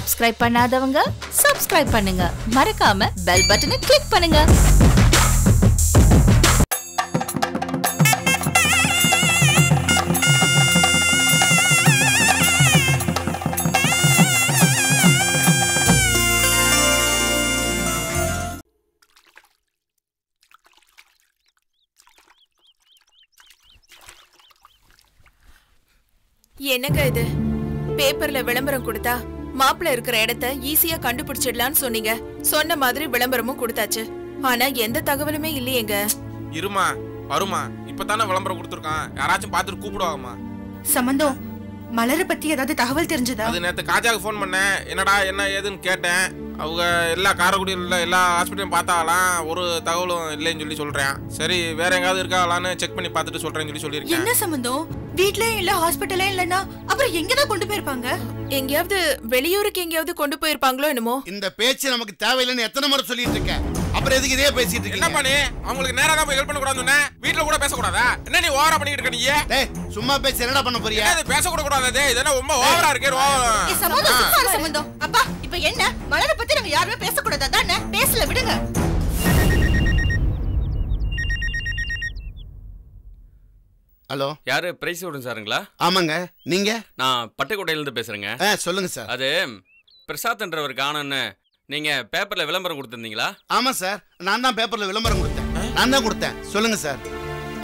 Subscribe பண்ணாதவங்க subscribe பண்ணுங்க. மறக்காம பெல் பட்டனை கிளிக் பண்ணுங்க. என்னங்க இது? பேப்பர்ல விளம்பரம் கொடுத்தா மாப்பிள்ள இருக்கிற இடத்த ஈஸியா கண்டுபிடிச்சிடலாம்னு சொன்னீங்க. சொன்ன மாதிரி விளம்பரமும் கொடுத்தாச்சு. ஆனா எந்த தகவலுமே இல்லையேங்க. இருமா வருமா இப்பதானே விளம்பரம் கொடுத்துருக்கான். யாராச்சும் பார்த்துட்டு கூப்பிடுவாங்கம்மா. சம்பந்தம் மலரை பத்தி ஏதாவது தகவல் தெரிஞ்சதா? அது நேத்து காஜாக்கு ஃபோன் பண்ணேன். என்னடா என்ன ஏதுன்னு கேட்டேன். அவங்க எல்லா காரைக்குடியில் உள்ள எல்லா ஹாஸ்பிட்டலையும் பார்த்தாலாம் ஒரு தகவலும் இல்லைன்னு சொல்லி சொல்றேன். சரி வேற எங்காவது இருக்காங்களான்னு செக் பண்ணி பார்த்துட்டு சொல்றேன்னு சொல்லி சொல்லியிருக்கேன். என்ன சம்பந்தம் வீட்லயும் இல்ல ஹாஸ்பிட்டலே இல்லன்னா அப்புறம் எங்கதான் கொண்டு போயிருப்பாங்க? எங்கேயாவது வெளியூருக்கு எங்கேயாவது கொண்டு போயிருப்பாங்களோ என்னமோ? இந்த பேச்சு நமக்கு தேவையில்லைன்னு எத்தனை முறை சொல்லிட்டு இருக்கேன் அப்புறம் எதுக்கு இதே பேசிட்டு என்ன இருக்கீங்க பண்ணி அவங்களுக்கு நேரா தான் போய் ஹெல்ப் பண்ண கூடாதுன்னு சொன்னேன் வீட்ல கூட பேசக்கூடாதா? என்ன நீ ஓவரா பண்ணிட்டு இருக்க நீ? டேய் சும்மா பேசி என்னடா பண்ண போறியா? என்ன இது பேசக்கூட கூடாது இது என்ன ரொம்ப ஓவரா இருக்கே ஏ, சம்பந்தம் சம்பந்தம் அப்பா இப்ப என்ன? மலரை பத்தி நாங்க யாருமே பேசக்கூடாதா? தானே பேசல விடுங்க. ஹலோ. யாரு? பிரைஸ் விடும் சாருங்களா? ஆமாங்க. நீங்க? நான் பட்டுக்கோட்டையிலேருந்து பேசுறேங்க. ஆ சொல்லுங்க சார். அது பிரசாத்ன்றவர் காணோன்னு நீங்க பேப்பர்ல விளம்பரம் கொடுத்துருந்தீங்களா? ஆமா சார். நான் தான் பேப்பர்ல விளம்பரம் கொடுத்தேன். நான் தான் கொடுத்தேன். சொல்லுங்க சார்.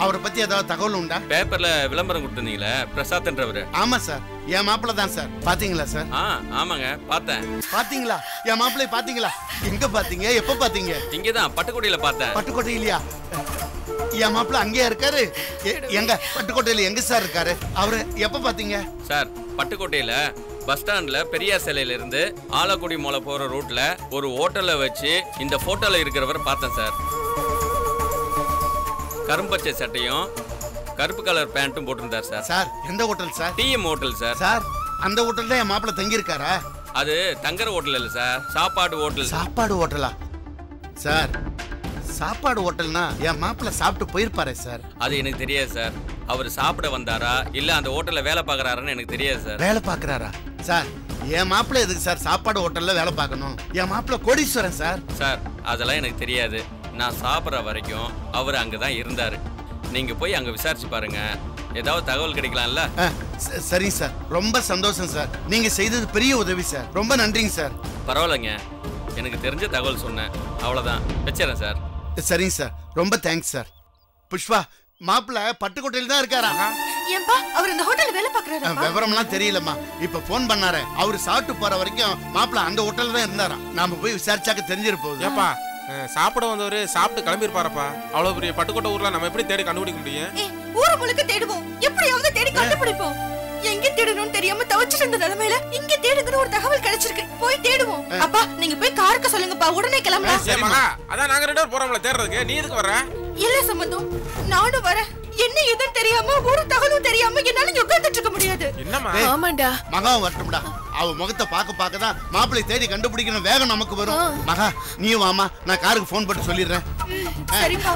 அவரை பத்தி ஏதாவது தகவல் உண்டா? பேப்பர்ல விளம்பரம் கொடுத்துருந்தீங்களே பிரசாத்ன்றவர் ஆமா சார். என் மாப்பிள்ள தான் சார். பாத்தீங்களா சார்? ஆ ஆமாங்க. பார்த்தேன். பாத்தீங்களா? என் மாப்பிள்ளை பாத்தீங்களா? எங்க பாத்தீங்க? எப்ப பாத்தீங்க? இங்கே தான் பட்டுக்கோட்டையில பார்த்தேன். பட்டுக்கோட்டை இல்லையா என் மாப்பிள்ள அங்கேயா இருக்காரு? எங்க? பட்டுக்கோட்டையில எங்க சார் இருக்காரு? அவரு எப்ப பாத்தீங்க? சார் பட்டுக்கோட்டையில பஸ் ஸ்டாண்ட்ல பெரியார் சிலையில இருந்து ஆலக்குடி மூலை போற ரூட்ல ஒரு ஹோட்டல்ல வச்சு இந்த போட்டோல இருக்கிறவர் பார்த்தேன் சார். கரும்பச்சை சட்டையும் கருப்பு கலர் பேண்ட்டும் போட்டிருந்தார் சார். சார் எந்த hotel sir? T M hotel sir. Sir அந்த ஹோட்டல் தான் என் மாப்பிள்ள தங்கி இருக்காரா அது தங்குற ஹோட்டல் இல்ல சார் சாப்பாடு ஹோட்டல். சாப்பாடு ஹோட்டலா? சார் சாப்பாடு ஹோட்டல்னா என் மாப்பிள்ள சாப்பிட்டு போயிருப்பாரே சார். அது எனக்கு தெரியாது சார். அவர் சாப்பிட வந்தாரா? இல்ல அந்த ஹோட்டல்ல வேலை பார்க்கறாருன்னு எனக்கு தெரியாது சார். வேலை பார்க்கறாரா? சார் என் மாப்பிள்ள எதுக்கு சார் சாப்பாடு ஹோட்டல்ல வேலை பார்க்கணும்? என் மாப்பிள்ள கோடீஸ்வரன் சார். சார் அதெல்லாம் எனக்கு தெரியாது. நான் சாப்பிட்ற வரைக்கும் அவர் அங்கே தான் இருந்தார். நீங்க போய் அங்க விசாரிச்சு பாருங்க. ஏதாவது தகவல் கிடைக்கலாம்ல? ஆ, ச- சரிங்க சார். ரொம்ப சந்தோஷம் சார். நீங்க செய்தது பெரிய உதவி சார். ரொம்ப நன்றிங்க சார். பரவாயில்லைங்க. எனக்கு தெரிஞ்ச தகவல் சொன்னேன். அவ்வளோதான் வச்சிடறேன் சார். சரிங்க சார். ரொம்ப தேங்க்ஸ் சார். புஷ்பா மாப்பிள்ள பட்டுக்கோட்டையில தான் இருக்காரா? ஏன்பா அவர் இந்த ஹோட்டல்ல வேலை பாக்குறாரா விவரம்லாம் தெரியலம்மா. இப்ப போன் பண்ணாரு. அவரு சாப்பிட்டு போற வரைக்கும் மாப்பிள்ள அந்த ஹோட்டல்ல தான் இருந்தாராம். நாம போய் விசாரிச்சாக்க தெரிஞ்சிரு போகுது. ஏப்பா சாப்பிட வந்தவரு சாப்பிட்டு கிளம்பியிருப்பாரப்பா? அவ்வளவு பெரிய பட்டுக்கோட்டை ஊர்ல நம்ம எப்படி தேடி கண்டுபிடிக்க முடியும்? ஊரு முழுக்க தேடுவோம். எப்படியாவது தேடி கண்டுபிடிப்போம். தெரியாம தவிச்சிட்டு இருந்த நிலைமையில இங்க தேடுங்கன்னு ஒரு தகவல் கிடைச்சிருக்கு. போய் தேடுவோம். அப்பா நீங்க போய் காருக்கு சொல்லுங்கப்பா. உடனே கிளம்பலாம். சரி மகா அதான் நாங்க ரெண்டு பேரும் போறோம்ல தேடுறதுக்கு. நீ எதுக்கு வர்ற? இல்ல சம்பந்தம். நானும் வரேன். என்ன எதுன்னு தெரியாம ஒரு தகவலும் தெரியாம என்னால இங்க உட்கார்ந்துட்டு இருக்க முடியாது. என்னம்மா? ஆமாண்டா. மகாவும் வரட்டும்டா அவ முகத்தை பார்க்க பார்க்க தான் மாப்பிள்ளை தேடி கண்டுபிடிக்கணும் வேகம் நமக்கு வரும். மகா நீயும் வாமா நான் காருக்கு ஃபோன் பண்ணி சொல்லிடுறேன். சரிப்பா